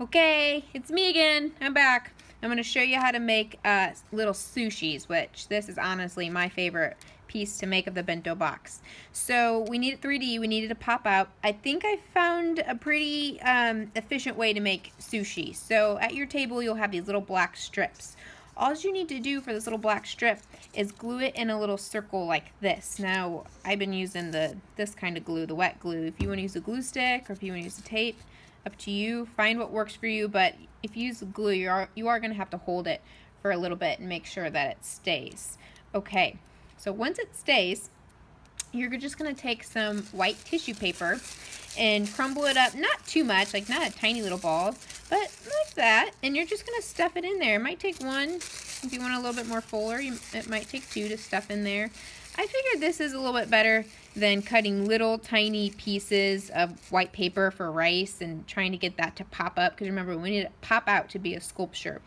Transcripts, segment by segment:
Okay, it's me again. I'm back. I'm going to show you how to make uh, little sushis, which this is honestly my favorite piece to make of the bento box. So we need 3D, we need it to pop out. I think I found a pretty um, efficient way to make sushi. So at your table you'll have these little black strips. All you need to do for this little black strip is glue it in a little circle like this. Now, I've been using the this kind of glue, the wet glue. If you want to use a glue stick or if you want to use a tape, up to you. Find what works for you, but if you use glue, you are, you are going to have to hold it for a little bit and make sure that it stays. Okay, so once it stays, you're just going to take some white tissue paper and crumble it up, not too much, like not a tiny little ball, but like that, and you're just going to stuff it in there. It might take one, if you want a little bit more fuller, you, it might take two to stuff in there. I figured this is a little bit better than cutting little tiny pieces of white paper for rice and trying to get that to pop up because remember we need it to pop out to be a sculpture.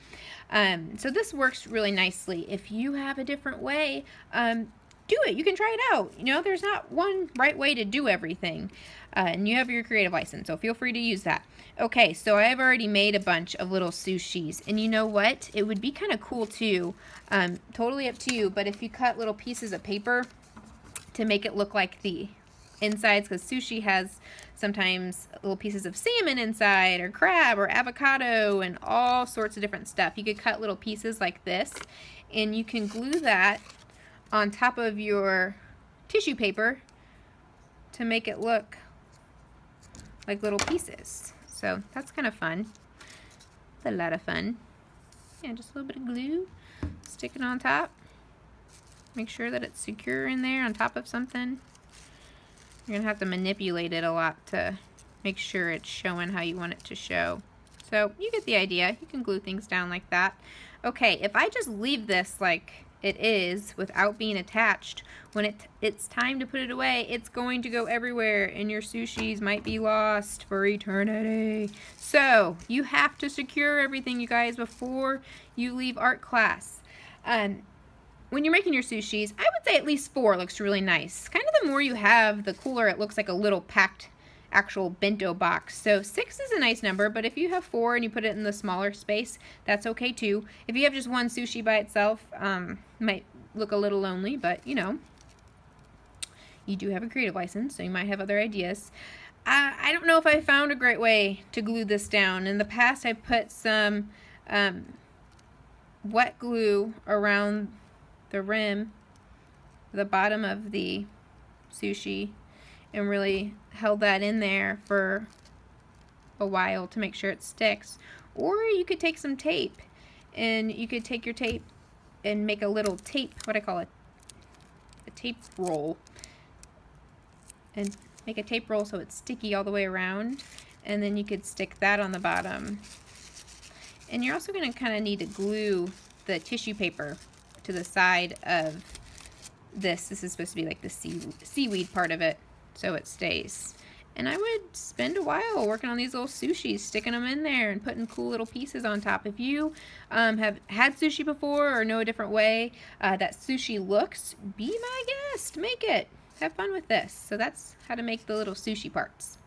Um, so this works really nicely. If you have a different way, um, do it. You can try it out. You know, there's not one right way to do everything. Uh, and you have your creative license, so feel free to use that. Okay, so I've already made a bunch of little sushis. And you know what? It would be kind of cool too. Um, totally up to you, but if you cut little pieces of paper to make it look like the insides, because sushi has sometimes little pieces of salmon inside, or crab, or avocado, and all sorts of different stuff. You could cut little pieces like this, and you can glue that on top of your tissue paper to make it look like little pieces. So that's kind of fun. It's a lot of fun. Yeah, just a little bit of glue. Stick it on top. Make sure that it's secure in there on top of something. You're going to have to manipulate it a lot to make sure it's showing how you want it to show. So you get the idea. You can glue things down like that. Okay, if I just leave this like it is without being attached, when it it's time to put it away, it's going to go everywhere and your sushis might be lost for eternity. So you have to secure everything, you guys, before you leave art class. Um, when you're making your sushis, I would say at least four looks really nice. Kind of the more you have, the cooler it looks like a little packed actual bento box. So six is a nice number, but if you have four and you put it in the smaller space, that's okay too. If you have just one sushi by itself, um, might look a little lonely, but you know, you do have a creative license, so you might have other ideas. I, I don't know if I found a great way to glue this down. In the past, I put some um, wet glue around the rim, the bottom of the sushi, and really held that in there for a while to make sure it sticks. Or you could take some tape and you could take your tape and make a little tape, what I call it, a tape roll. And make a tape roll so it's sticky all the way around. And then you could stick that on the bottom. And you're also going to kind of need to glue the tissue paper to the side of this. This is supposed to be like the sea seaweed part of it so it stays. And I would spend a while working on these little sushis, sticking them in there and putting cool little pieces on top. If you um, have had sushi before or know a different way uh, that sushi looks, be my guest. Make it. Have fun with this. So that's how to make the little sushi parts.